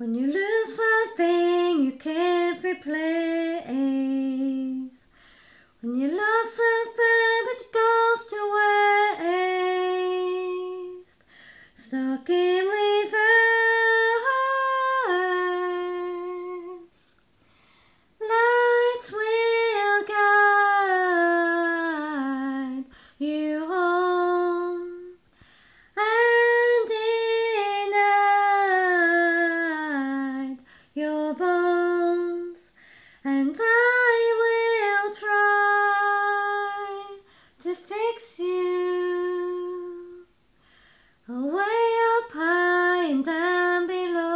When you lose something you can't replace. When you lost something but it goes to waste. Stuck in bones, and I will try to fix you away up high and down below.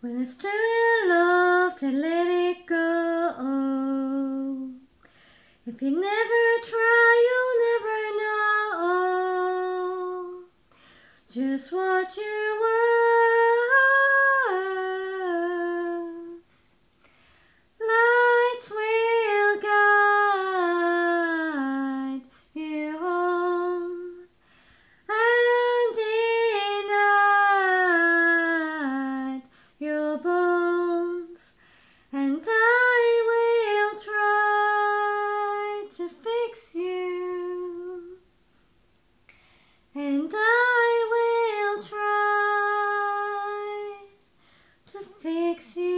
When it's too in love to let it go. If you never try, you'll never know just what you were. And I will try to fix you, and I will try to fix you.